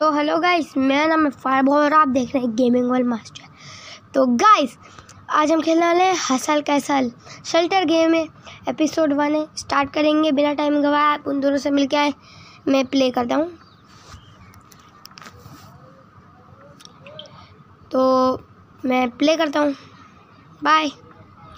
तो hello guys मेरा नाम है फायरबॉल और आप देख रहे हैं गेमिंग वर्ल्ड मास्टर तो गाइस आज हम खेलने वाले हैं हसल कैसल शेल्टर गेम है एपिसोड वन है। स्टार्ट करेंगे बिना टाइम गवाए, आप उन दोनों से मिल के आए। मैं प्ले करता हूँ। तो मैं प्ले करता हूँ। बाय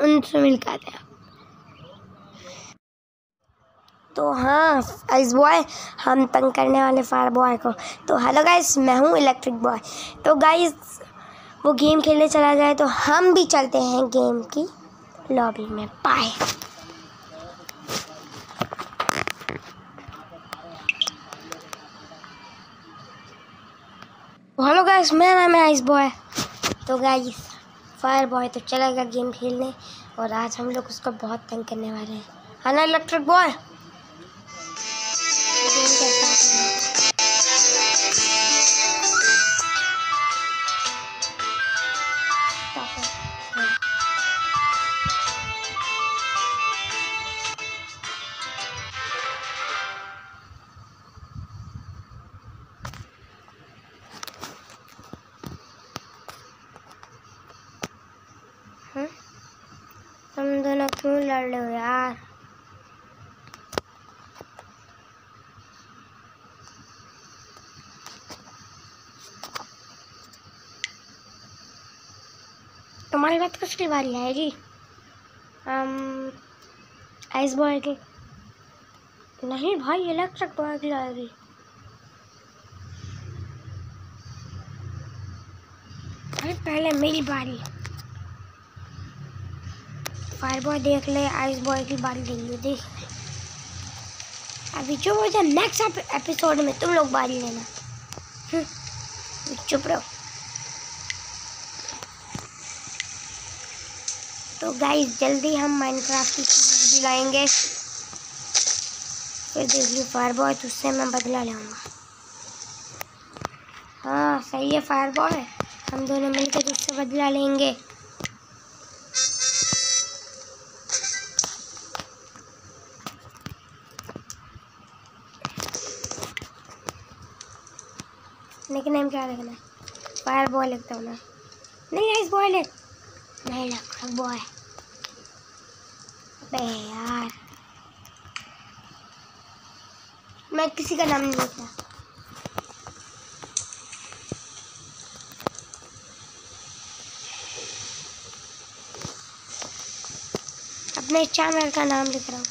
उनसे मिल के आते हैं। तो हाँ आइस बॉय हम तंग करने वाले फायर बॉय को। तो हेलो गाइस मैं हूँ इलेक्ट्रिक बॉय तो गाइस वो गेम खेलने चला जाए तो हम भी चलते हैं गेम की लॉबी में। बाय हेलो गाइस मेरा नाम है आइस बॉय तो गाइस फायर बॉय तो चलेगा गेम खेलने और आज हम लोग उसको बहुत तंग करने वाले हैं। है ना इलेक्ट्रिक बॉय लड़ लो यार। तुम्हारी बात किसकी बारी आएगी। um, आइस बॉय की नहीं भाई इलेक्ट्रिक बॉय की आएगी। पहले मेरी बारी। फायर बॉय देख ले आइस बॉय की बारी देंगे देख। अभी चुप हो जाए नेक्स्ट एपिसोड में तुम लोग बारी लेना। हम्म, चुप रहो। तो गाइस जल्दी हम माइनक्राफ्ट की सीरीज़ भी लाएँगे। फिर देख लो फायर बॉय तो उससे मैं बदला लूँगा हाँ सही है फायर बॉय हम दोनों मिलकर तुझसे बदला लेंगे। लेकिन नेम क्या लिखना है? फायर बॉय लिखता हूँ ना। नहीं आइस बॉय लिख नहीं लग बॉय अबे यार। मैं किसी का नाम नहीं लिखता अपने चैनल का नाम लिख रहा हूँ।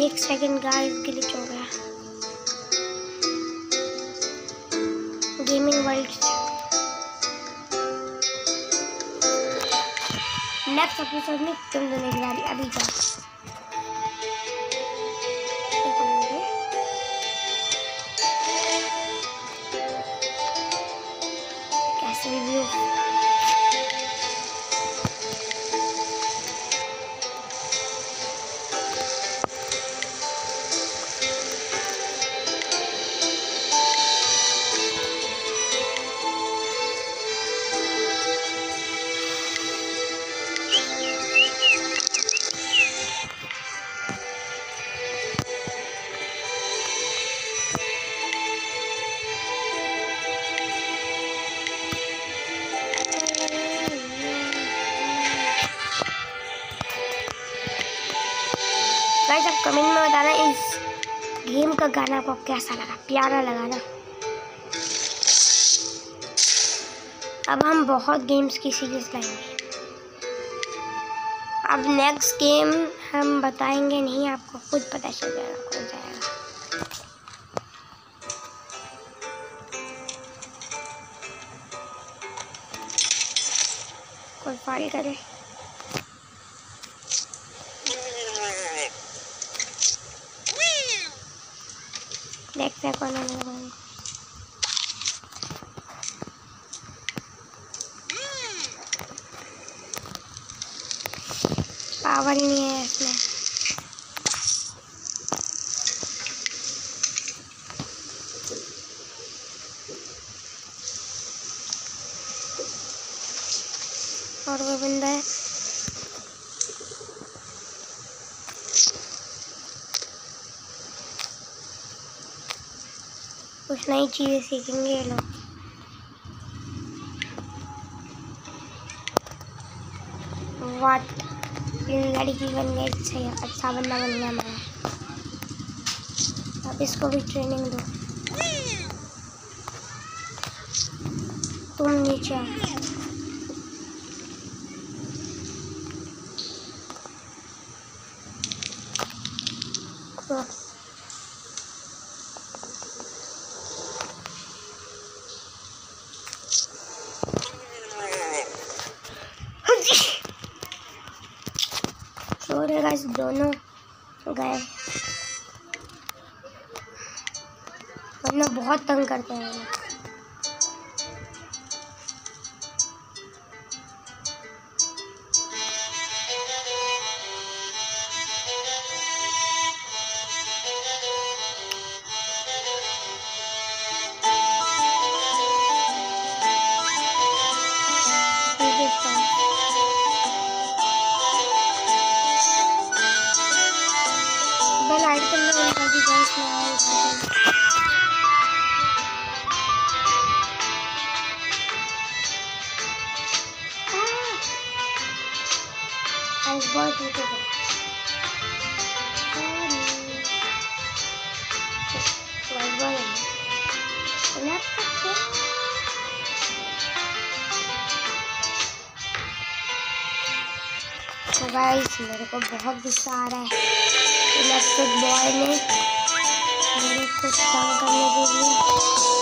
एक सेकंड गाइस ग्लिच हो। गया गेमिंग वर्ल्ड नेक्स्ट एपिसोड में तुम दोनों बारी अभी जाओ। का गाना आपको कैसा लगा? प्यारा लगा ना? अब हम बहुत गेम्स की सीरीज़ लाएँगे। अब नेक्स्ट गेम हम बताएँगे, नहीं, आपको खुद पता चल जाएगा कौन सा आएगा कोई फ़ाइल करे? बैक पावर ही नहीं है इसमें। और वो बंदा है। कुछ नई चीज़ें सीखेंगे ये लोग। वाट लड़की बन गई अच्छा अच्छा बंदा बन गया मैं। अब इसको भी ट्रेनिंग दो। तुम नीचे आओ। है गाइस दोनों गए। वरना बहुत तंग करते है, गाइस मेरे को बहुत गुस्सा आ रहा है इलेक्ट्रिक बॉय ने मेरे को तंग करने के लिए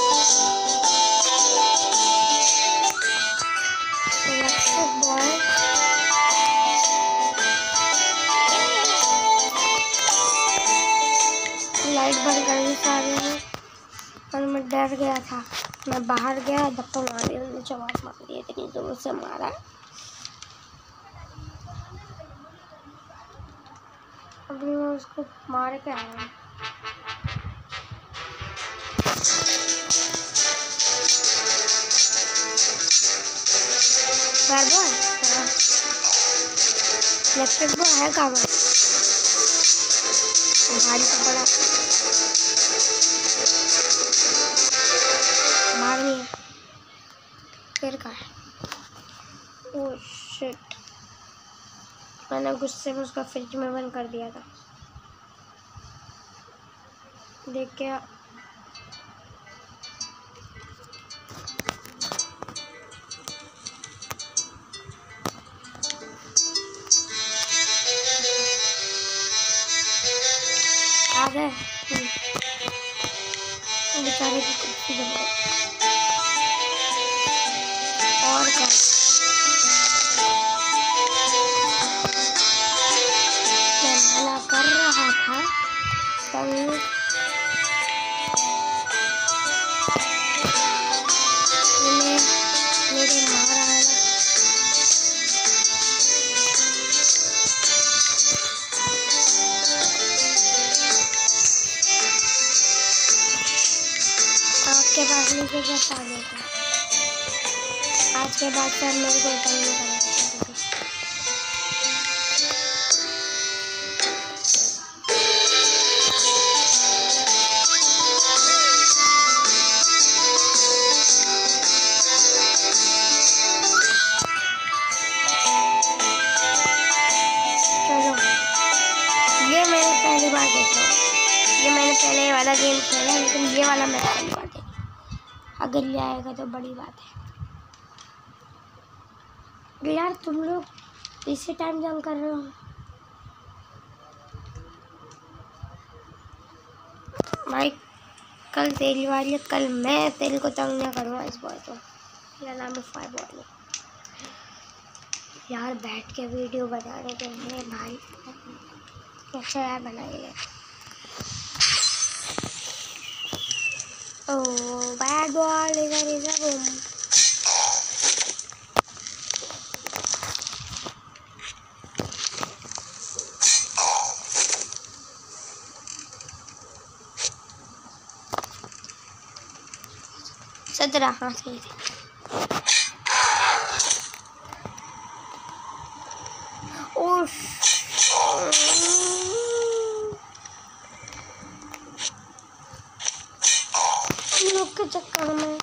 बंद कर दी सारे ने और मैं डर गया था। मैं बाहर गया धक्का मार दिया उन्होंने जवाब मार दिया इतनी ज़ोर से मारा। अभी मैं उसको मार के आया हूँ। बैट बॉय इलेक्ट्रिक बॉय है पर? भारी तो बड़ा फिर कहा है। ओ शिट मैंने गुस्से में उसका फ्रिज में बंद कर दिया था। देख क्या नीचे क्या पानी आज के बाद सर मेरे को तंग नहीं करेगा ये मैंने पहली बार देखा। ये मैंने पहले वाला गेम खेला, लेकिन ये वाला मैं अगर ये आएगा तो बड़ी बात है। यार, तुम लोग इसी टाइम जंग कर रहे हो। भाई, कल तेरी वाली, कल मैं तेरे को तंग ना करूँगा इस बॉय को। मेरा नाम है फाइव यार, बैठ के वीडियो बनाने के लिए भाई कैसे यार बनाएँगे। ओ बैड बॉल इधर इधर सत्रह हाँ सही थे लोग के चक्कर में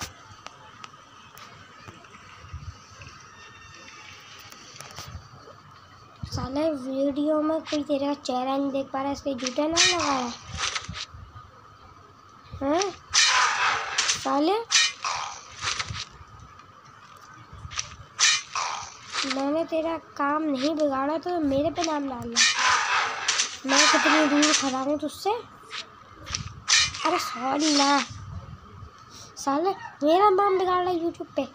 साले वीडियो में कोई तेरा चेहरा नहीं देख पा रहा है इसलिए जूते ना लगाया। हैं? साले? मैंने तेरा काम नहीं बिगाड़ा तो मेरे पे नाम डाल दिया मैं कितनी दूर खड़ा हूँ तुझसे? अरे सॉरी ना। साले, मेरा नाम बिगाड़ रहा है यूट्यूब पे।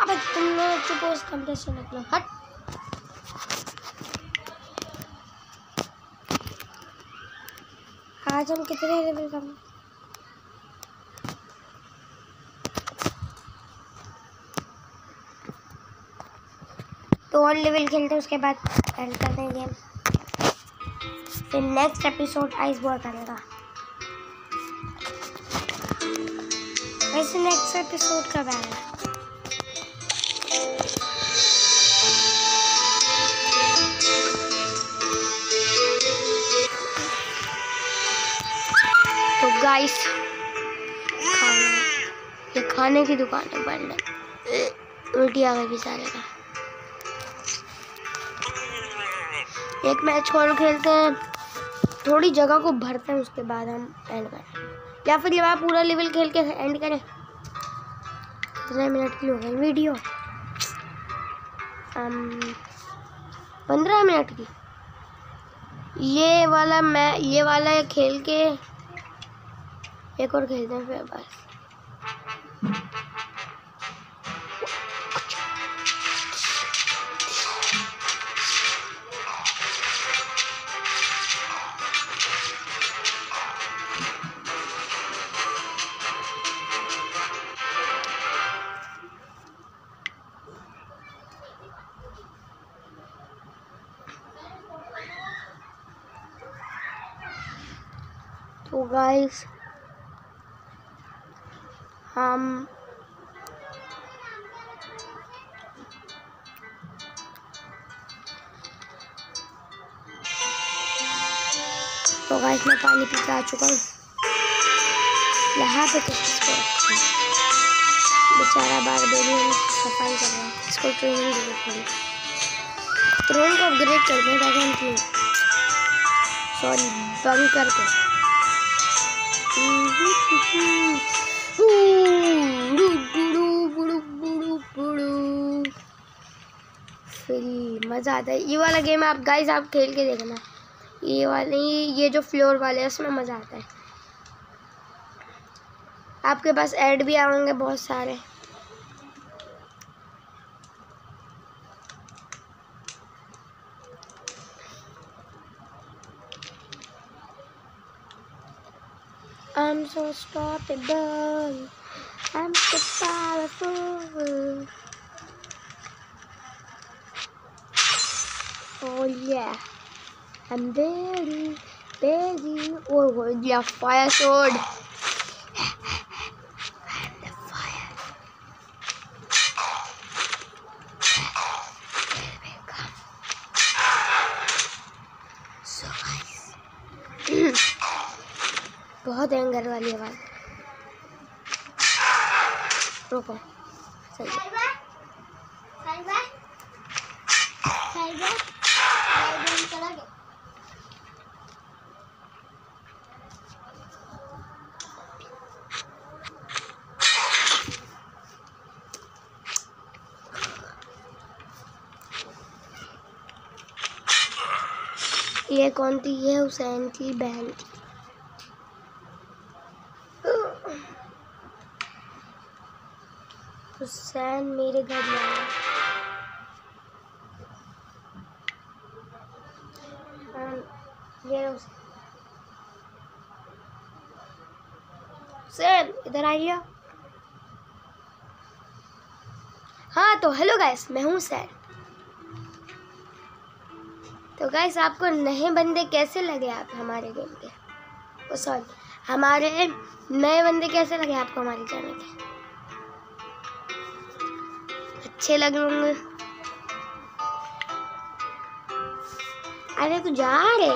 अबे तुम लोग चुप हो इस कमरे से निकलो हट। आज हम कितने लेवल कम तो और लेवल खेलते हैं, उसके बाद एंड कर देंगे गेम फिर नेक्स्ट एपिसोड आइस बॉय करेगा वैसे नेक्स्ट एपिसोड कब आएगा? गाइस ये खाने की दुकान है, बंद उल्टी आ गई बेचारे का। एक मैच और खेलते हैं। थोड़ी जगह को भरते हैं, उसके बाद हम एंड करें। या फिर ये बार पूरा लेवल खेल के एंड करें। कितने मिनट की हो गई वीडियो पंद्रह मिनट की। ये वाला मैं, ये वाला खेल के एक और खेलते हैं फिर बस। तो गाइस हम तो गाइस मैं पानी पी के आ चुका हूँ। यहाँ पे इसको बेचारा बार बेबी हम सफ़ाई कर रहे हैं। इसको ट्रेनिंग देनी थोड़ी ट्रेन को अपग्रेड करते हैं ताकि हम क्यों सॉरी बंकर को फ्री, मज़ा आता है ये वाला गेम आप गाइस आप खेल के देखना ये वाले, ये जो फ्लोर वाले हैं, उसमें मज़ा आता है आपके पास ऐड भी आएँगे बहुत सारे I'm so stoppable. I'm so powerful. Oh yeah. I'm very, very. Oh, oh yeah, fire sword. I'm the fire. Here we come. So guys. बहुत एंगर वाली आवाज़ रुको सही है ये कौन थी? ये हुसैन की बहन थी। हुसैन मेरे घर में आया। हाँ, इधर आइए। हाँ तो हेलो गाइस मैं हूँ सैर तो गैस आपको नए बंदे कैसे लगे आप हमारे गेम के? ओ सॉरी हमारे, नए बंदे कैसे लगे आपको हमारे चैनल के? अच्छे लग होंगे। अरे, तू जा रहे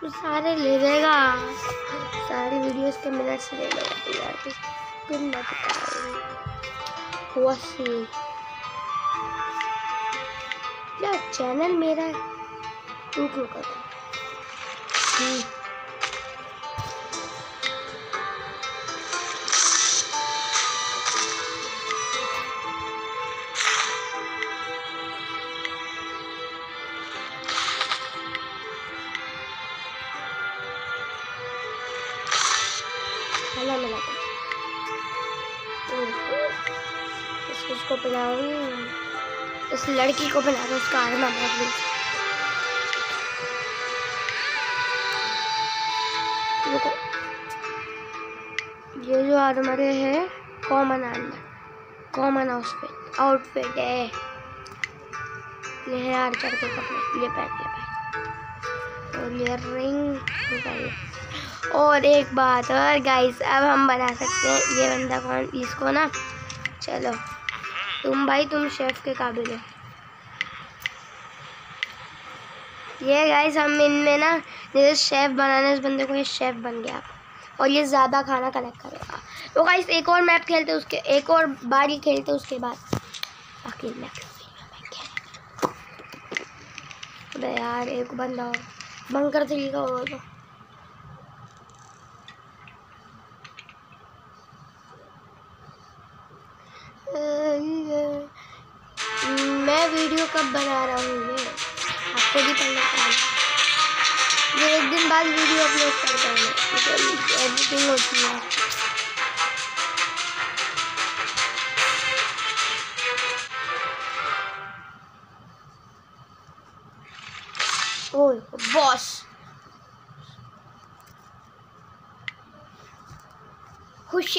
तू सारे ले लेगा सारी वीडियोस के मिनट्स ले लेगा तू यार। कुछ पिन मत वो सी यार चैनल मेरा है तू क्यों कर रहा है? हम्म। खाना मिला कर इस इस लड़की को बना दो, उसका आर्मा बहुत लूज रुको। ये जो आर्मर है, common armour, common outfit outfit है। ये है आर्चर के कपड़े ये पहन ले भाई और ये रिंग और एक बात और गाइस अब हम बना सकते हैं। ये बंदा कौन, इसको ना, चलो। तुम भाई, तुम शेफ के काबिल हो। ये गाइस हम इनमें ना, जैसे शेफ बनाने इस बंदे को ये शेफ बन गया। और ये ज़्यादा खाना कलेक्ट करेगा तो गाइस एक और मैप खेलते उसके, एक और बारी खेलते उसके बाद। बाकी अबे यार, एक बंदा और बंकर थ्री का होगा तो मैं वीडियो कब बना रहा हूँ ये? आपको भी पता है ये एक दिन बाद वीडियो अपलोड करता हूँ एडिटिंग होती है। बॉस। खुश।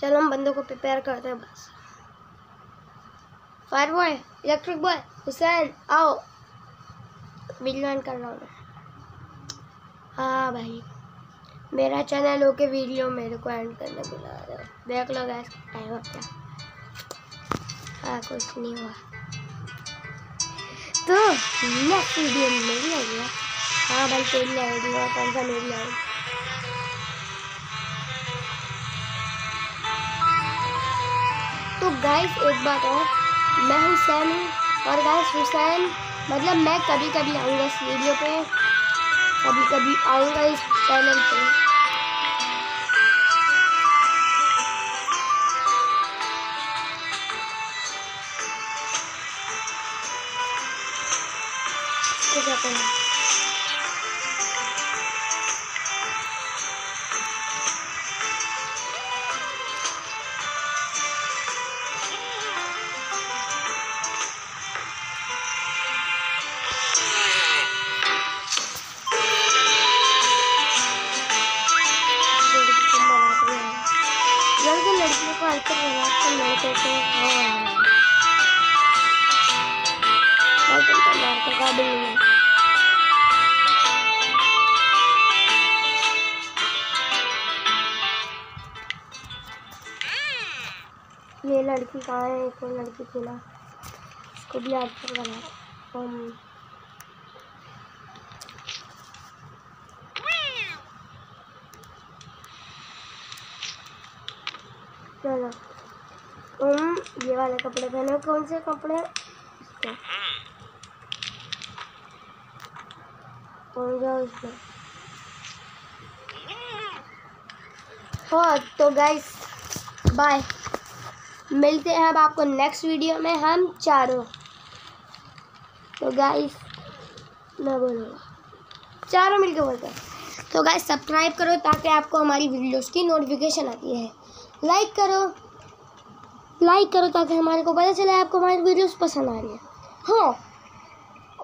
चलो हम बंदों को प्रिपेयर करते हैं बस। Fire boy electric boy Hussain आओ। वीडियो कर रहा हूँ मैं। हाँ भाई। मेरा चैनल होके वीडियो मेरे को एंड करने बुला रहे हो। देख लो गैस टाइम अब क्या हाँ कुछ नहीं हुआ। तो नेक्स्ट वीडियो में मेरी आएगी हाँ। भाई तेरी आएगी और कौन सा मेरी आएगी तो गाइस एक बात और। मैं हुसैन हूँ और गाइस हुसैन मतलब मैं कभी कभी आऊँगा इस वीडियो पे। कभी कभी आऊँगा इस चैनल पे। क्या हाँ है ये लड़की कहाँ है, एक और लड़की ना उसको भी आज तक बना हम चलो। तुम ये वाले कपड़े पहने हो। कौन से कपड़े? इसको। इसमें हाँ तो गाइस बाय मिलते हैं अब आपको नेक्स्ट वीडियो में हम चारों। तो गाइस मैं बोलूँगा। चारों मिलके बोलते हैं। तो गाइस सब्सक्राइब करो ताकि आपको हमारी वीडियोस की नोटिफिकेशन आती है। लाइक करो। लाइक करो ताकि हमारे को पता चले आपको हमारी वीडियोस पसंद आ रही है। हाँ।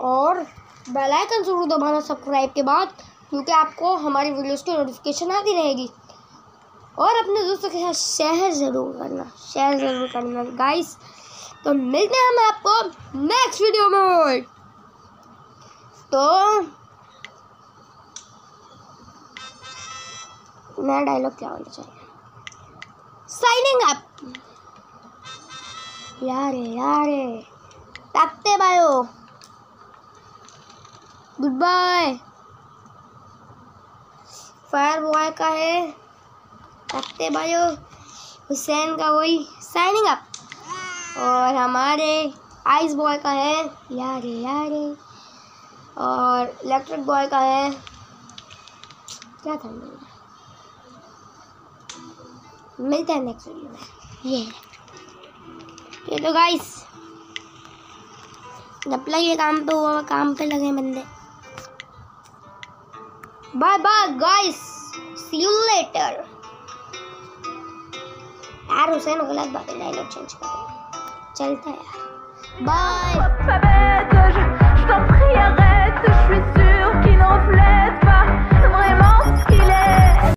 और बेल आइकन ज़रूर दबाना सब्सक्राइब के बाद, क्योंकि आपको हमारी वीडियोस की नोटिफिकेशन आती रहेगी। और अपने दोस्तों के साथ शेयर ज़रूर करना शेयर ज़रूर करना। गाइस तो मिलते हैं हम आपको नेक्स्ट वीडियो में। तो नया डायलॉग क्या होना चाहिए? साइनिंग अप यारे यारे। ताकते बायो। गुड बाय फायर बॉय का है। ताकते बायो। हुसैन का वही साइनिंग अप और हमारे आइस बॉय का है। यारे यारे। और इलेक्ट्रिक बॉय का है। क्या था? मिलता है नेक्स्ट वीडियो में। ये ये तो गाइस जब लगे काम पे हुआ काम पे लगे बंदे bye bye guys see you later यार उसे ना गलत बात है डायलॉग चेंज कर चलता है यार बाय